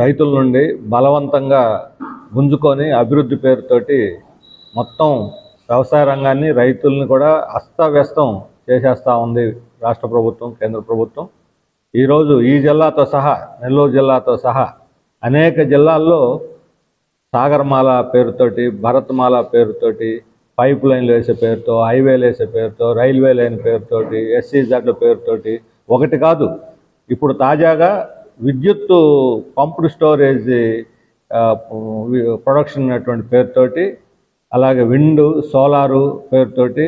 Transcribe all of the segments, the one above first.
రైతుల నుండి బలవంతంగా గుంజుకొని అభివృద్ధి పేరుతోటి మొత్తం వ్యవసాయ రంగాన్ని రైతుల్ని కూడా అస్తవ్యస్తం చేసేస్తూ ఉంది రాష్ట్ర ప్రభుత్వం కేంద్ర ప్రభుత్వం. ఈరోజు ఈ జిల్లాతో సహా నెల్లూరు జిల్లాతో సహా అనేక జిల్లాల్లో సాగర్మాల పేరుతోటి భరత్మాల పేరుతోటి పైప్ లైన్లు వేసే పేరుతో హైవేలు వేసే పేరుతో రైల్వే లైన్ పేరుతోటి ఎస్సీజెడ్ల పేరుతోటి ఒకటి కాదు. ఇప్పుడు తాజాగా విద్యుత్ పంప్డ్ స్టోరేజ్ ప్రొడక్షన్ అనేటువంటి పేరుతోటి అలాగే విండ్ సోలారు పేరుతోటి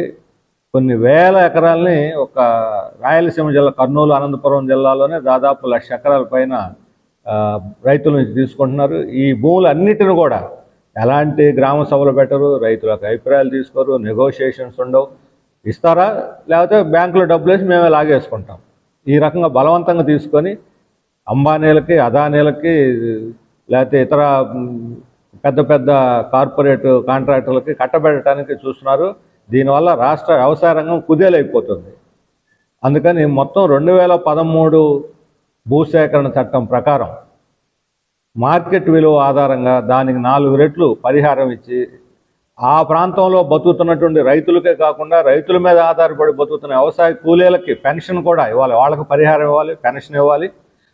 కొన్ని వేల ఎకరాలని ఒక రాయలసీమ జిల్లా కర్నూలు అనంతపురం జిల్లాలోనే దాదాపు లక్ష ఎకరాల పైన రైతుల నుంచి తీసుకుంటున్నారు. ఈ భూములు అన్నిటిని కూడా ఎలాంటి గ్రామ సభలు పెట్టరు రైతులకు అభిప్రాయాలు తీసుకోరు నెగోషియేషన్స్ ఉండవు. ఇస్తారా? లేకపోతే బ్యాంకులో డబ్బులు వేసి మేమే లాగేసుకుంటాం. ఈ రకంగా బలవంతంగా తీసుకొని అంబానీలకి అదానీలకి లేకపోతే ఇతర పెద్ద పెద్ద కార్పొరేట్ కాంట్రాక్టర్లకి కట్టబెట్టడానికి చూస్తున్నారు. దీనివల్ల రాష్ట్ర వ్యవసాయ రంగం కుదేలైపోతుంది. అందుకని మొత్తం రెండు వేల పదమూడు భూసేకరణ చట్టం ప్రకారం మార్కెట్ విలువ ఆధారంగా దానికి నాలుగు రెట్లు పరిహారం ఇచ్చి ఆ ప్రాంతంలో బతుకుతున్నటువంటి రైతులకే కాకుండా రైతుల మీద ఆధారపడి బతుకుతున్న వ్యవసాయ కూలీలకి పెన్షన్ కూడా ఇవ్వాలి. వాళ్ళకి పరిహారం ఇవ్వాలి పెన్షన్ ఇవ్వాలి.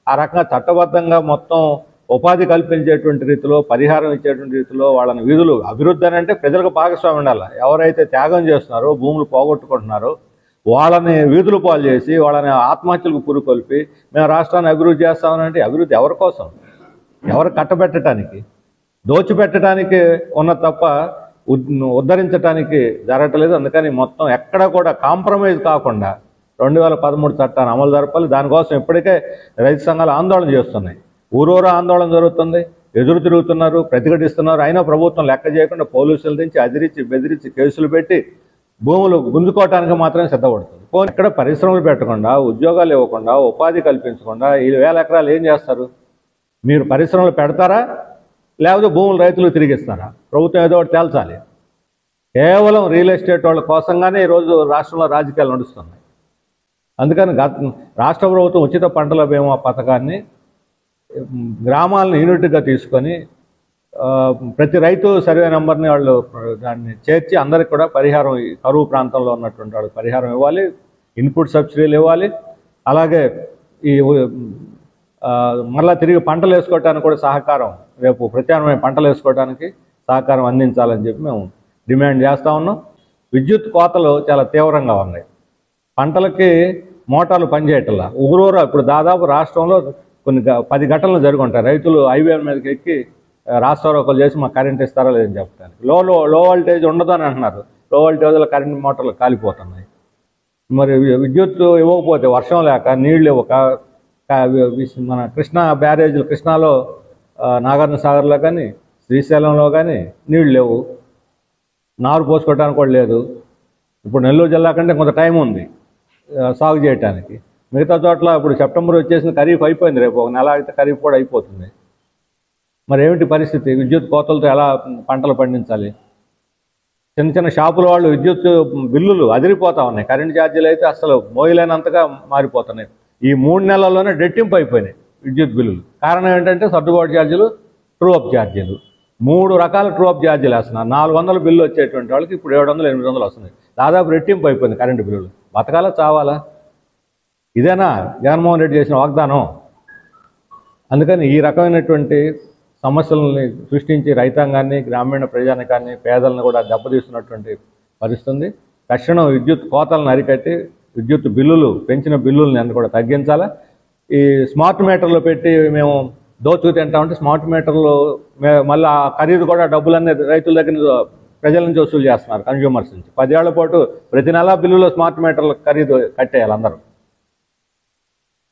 ఆ రకంగా చట్టబద్ధంగా మొత్తం ఉపాధి కల్పించేటువంటి రీతిలో పరిహారం ఇచ్చేటువంటి రీతిలో వాళ్ళని విధులు అభివృద్ధి అని అంటే ప్రజలకు భాగస్వామి ఉండాలి. ఎవరైతే త్యాగం చేస్తున్నారో భూములు పోగొట్టుకుంటున్నారో వాళ్ళని వీధులు పాలు చేసి వాళ్ళని ఆత్మహత్యలకు పురుకొల్పి మేము రాష్ట్రాన్ని అభివృద్ధి చేస్తామనంటే అభివృద్ధి ఎవరి కోసం? ఎవరు కట్టబెట్టడానికి దోచిపెట్టడానికి ఉన్న తప్ప ఉద్- ఉద్ధరించడానికి జరగట్లేదు. అందుకని మొత్తం ఎక్కడ కూడా కాంప్రమైజ్ కాకుండా రెండు వేల పదమూడు చట్టాన్ని అమలు జరపాలి. దానికోసం ఇప్పటికే రైతు సంఘాలు ఆందోళన చేస్తున్నాయి. ఊరూరు ఆందోళన జరుగుతుంది. ఎదురు తిరుగుతున్నారు ప్రతిఘటిస్తున్నారు. అయినా ప్రభుత్వం లెక్క చేయకుండా పోలీసులు దించి అదిరించి బెదిరించి కేసులు పెట్టి భూములు గుంజుకోవటానికి మాత్రమే సిద్ధపడుతుంది. పోనీ ఇక్కడ పరిశ్రమలు పెట్టకుండా ఉద్యోగాలు ఇవ్వకుండా ఉపాధి కల్పించకుండా ఈ వేల ఎకరాలు ఏం చేస్తారు? మీరు పరిశ్రమలు పెడతారా? లేకపోతే భూములు రైతులు తిరిగిస్తారా? ప్రభుత్వం ఏదో ఒకటి తేల్చాలి. కేవలం రియల్ ఎస్టేట్ వాళ్ళ కోసంగానే ఈరోజు రాష్ట్రంలో రాజకీయాలు నడుస్తున్నాయి. అందుకని గత రాష్ట్ర ప్రభుత్వం ఉచిత పంటల బీమా పథకాన్ని గ్రామాలను యూనిట్గా తీసుకొని ప్రతి రైతు సర్వే నెంబర్ని వాళ్ళు దాన్ని చేర్చి అందరికి కూడా పరిహారం కరువు ప్రాంతంలో ఉన్నటువంటి వాళ్ళు పరిహారం ఇవ్వాలి ఇన్పుట్ సబ్సిడీలు ఇవ్వాలి. అలాగే ఈ ఆ, మరలా తిరిగి పంటలు వేసుకోవడానికి కూడా సహకారం రేపు ప్రత్యామ్నాయ పంటలు వేసుకోవడానికి సహకారం అందించాలని చెప్పి మేము డిమాండ్ చేస్తూ ఉన్నాం. విద్యుత్ కోతలు చాలా తీవ్రంగా ఉన్నాయి. పంటలకి మోటార్లు పనిచేయటంలా. ఊరూరు ఇప్పుడు దాదాపు రాష్ట్రంలో కొన్ని గ- పది ఘటనలు జరిగి రైతులు హైవే మీదకి ఎక్కి రాస్తారోకలు చేసి మాకు కరెంట్ ఇస్తారా లేదని చెప్తారు. లో లో లో వోల్టేజ్ ఉండదు అని అంటున్నారు. లో వోల్టేజ్లో కరెంట్ మోటార్లు కాలిపోతున్నాయి. మరి వి- విద్యుత్ ఇవ్వకపోతే వర్షం లేక నీళ్ళు ఇవ్వక కా- మన కృష్ణా బ్యారేజీలు కృష్ణాలో నాగార్జున సాగర్లో కానీ శ్రీశైలంలో కానీ నీళ్ళు లేవు. నారు పోసుకోవడానికి కూడా లేదు. ఇప్పుడు నెల్లూరు జిల్లా కంటే కొంత టైం ఉంది. సాగు చేయడానికి మిగతా చోట్ల ఇప్పుడు సెప్టెంబర్ వచ్చేసిన ఖరీఫ్ అయిపోయింది రేపు. ఒక నెల అయితే ఖరీఫ్ కూడా అయిపోతుంది. మరి ఏమిటి పరిస్థితి? విద్యుత్ కోతలతో ఎలా పంటలు పండించాలి? చిన్న చిన్న షాపుల వాళ్ళు విద్యుత్ బిల్లులు అదిరిపోతూ ఉన్నాయి. కరెంట్ ఛార్జీలు అయితే అసలు మోయలేనంతగా మారిపోతున్నాయి. ఈ మూడు నెలల్లోనే రెట్టింపు అయిపోయినాయి విద్యుత్ బిల్లులు. కారణం ఏంటంటే సర్దుబాటు ఛార్జీలు ట్రూ అప్ ఛార్జీలు. మూడు రకాల ట్రూ అప్ ఛార్జీలు వేస్తున్నారు. నాలుగు వందల బిల్లు వచ్చేటువంటి వాళ్ళకి ఇప్పుడు ఏడు వందలు ఎనిమిది వందలు వస్తుంది దాదాపు రెట్టింపు అయిపోయింది కరెంటు బిల్లులు. బతకాలా చావాలా? ఇదేనా జగన్మోహన్ రెడ్డి చేసిన వాగ్దానం? అందుకని ఈ రకమైనటువంటి సమస్యలని సృష్టించి రైతాంగాన్ని గ్రామీణ ప్రజానికాన్ని పేదలను కూడా దెబ్బతీస్తున్నటువంటి పరిస్థితుంది. తక్షణం విద్యుత్ కోతలను అరికట్టి విద్యుత్ బిల్లులు పెంచిన బిల్లుల్ని అన్ని కూడా తగ్గించాలా? ఈ స్మార్ట్ మీటర్లు పెట్టి మేము దోచుకు తింటామంటే స్మార్ట్ మీటర్లు మళ్ళీ ఆ ఖరీదు కూడా డబ్బులన్నీ రైతుల దగ్గర ప్రజల నుంచి వసూలు చేస్తున్నారు కన్జ్యూమర్స్ నుంచి. పదేళ్ళ పాటు ప్రతి నెలా బిల్లులో స్మార్ట్ మీటర్లు ఖరీదు కట్టేయాలి అందరూ.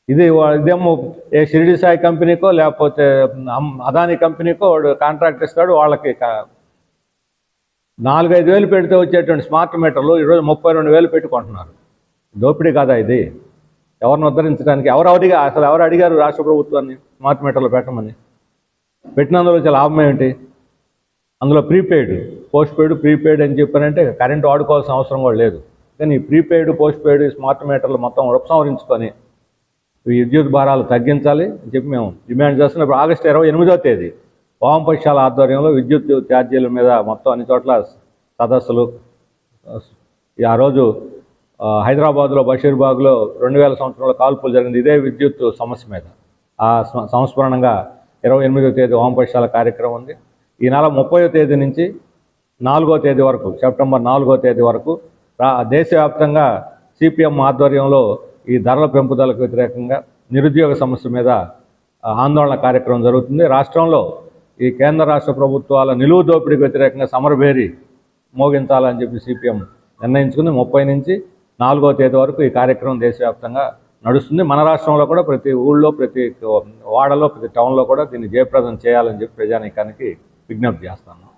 ఇది ఇదేమో ఏ షిరిడి సాయి కంపెనీకో లేకపోతే అదాని కంపెనీకో వాడు కాంట్రాక్ట్ ఇస్తాడు వాళ్ళకి నాలుగైదు వేలు పెడితే వచ్చేటువంటి స్మార్ట్ మీటర్లు ఈరోజు ముప్పై రెండు వేలు పెట్టుకుంటున్నారు దోపిడీ కాదా ఇది? ఎవరిని ఉద్ధరించడానికి? ఎవరు అడిగా అసలు ఎవరు అడిగారు రాష్ట్ర ప్రభుత్వాన్ని స్మార్ట్ మీటర్లు పెట్టమని? పెట్టినందులో చాలా లాభం ఏమిటి? అందులో ప్రీపెయిడ్ పోస్ట్ పెయిడ్ ప్రీపెయిడ్ అని చెప్పారంటే కరెంటు వాడుకోవాల్సిన అవసరం కూడా లేదు. కానీ ప్రీపెయిడ్ పోస్ట్ పెయిడ్ స్మార్ట్ మీటర్లు మొత్తం ఉపసంహరించుకొని ఈ విద్యుత్ భారాలు తగ్గించాలి అని చెప్పి మేము డిమాండ్ చేస్తున్నాం. ఇప్పుడు ఆగస్టు ఇరవై ఎనిమిదో తేదీ వామపక్షాల ఆధ్వర్యంలో విద్యుత్ ఛార్జీల మీద మొత్తం అన్ని చోట్ల సదస్సులు. ఆ రోజు హైదరాబాద్లో బషీర్బాగ్లో రెండు వేల సంవత్సరంలో కాల్పులు జరిగింది. ఇదే విద్యుత్ సమస్య మీద. ఆ సంస్మరణంగా ఇరవై ఎనిమిదో తేదీ వామపక్షాల కార్యక్రమం ఉంది. ఈ నెల ముప్పయో తేదీ నుంచి నాలుగో తేదీ వరకు సెప్టెంబర్ నాలుగో తేదీ వరకు దేశవ్యాప్తంగా సిపిఎం ఆధ్వర్యంలో ఈ ధరల పెంపుదలకు వ్యతిరేకంగా నిరుద్యోగ సమస్య మీద ఆందోళన కార్యక్రమం జరుగుతుంది. రాష్ట్రంలో ఈ కేంద్ర రాష్ట్ర ప్రభుత్వాల నిలువు దోపిడీకి వ్యతిరేకంగా సమరభేరి మోగించాలని చెప్పి సిపిఎం నిర్ణయించుకుంది. ముప్పై నుంచి నాలుగో తేదీ వరకు ఈ కార్యక్రమం దేశవ్యాప్తంగా నడుస్తుంది. మన రాష్ట్రంలో కూడా ప్రతి ఊళ్ళో ప్రతి వాడలో ప్రతి టౌన్లో కూడా దీన్ని జయప్రదం చేయాలని చెప్పి ప్రజానీకానికి విజ్ఞప్తి చేస్తాను.